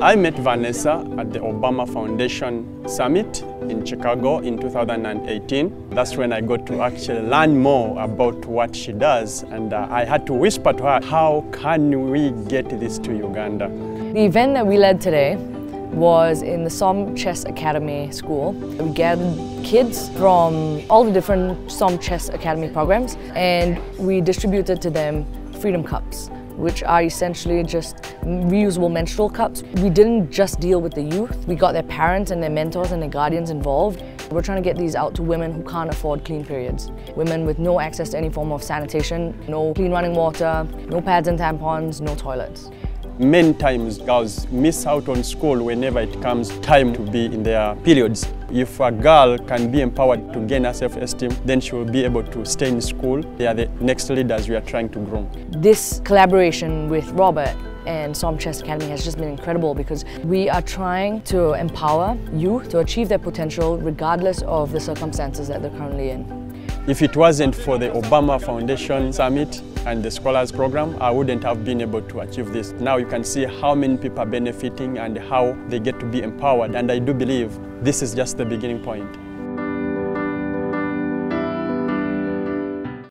I met Vanessa at the Obama Foundation Summit in Chicago in 2018. That's when I got to actually learn more about what she does and uh, I had to whisper to her, how can we get this to Uganda? The event that we led today was in the Som Chess Academy School. We gathered kids from all the different Som Chess Academy programs and we distributed to them Freedom Cups which are essentially just reusable menstrual cups. We didn't just deal with the youth, we got their parents and their mentors and their guardians involved. We're trying to get these out to women who can't afford clean periods. Women with no access to any form of sanitation, no clean running water, no pads and tampons, no toilets. Many times girls miss out on school whenever it comes time to be in their periods. If a girl can be empowered to gain her self-esteem, then she will be able to stay in school. They are the next leaders we are trying to groom. This collaboration with Robert and Som Chess Academy has just been incredible because we are trying to empower youth to achieve their potential regardless of the circumstances that they're currently in. If it wasn't for the Obama Foundation Summit and the Scholars Program, I wouldn't have been able to achieve this. Now you can see how many people are benefiting and how they get to be empowered and I do believe this is just the beginning point.